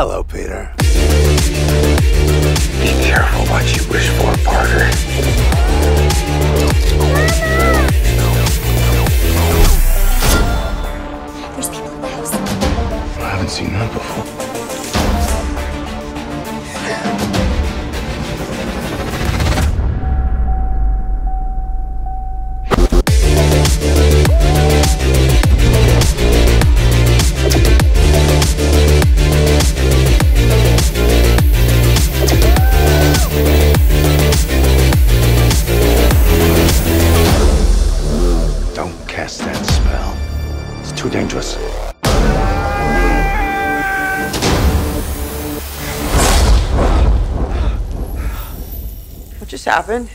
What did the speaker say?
Hello, Peter. Be careful what you wish for, Parker. There's people in the house. I haven't seen that before. Spell. It's too dangerous. What just happened?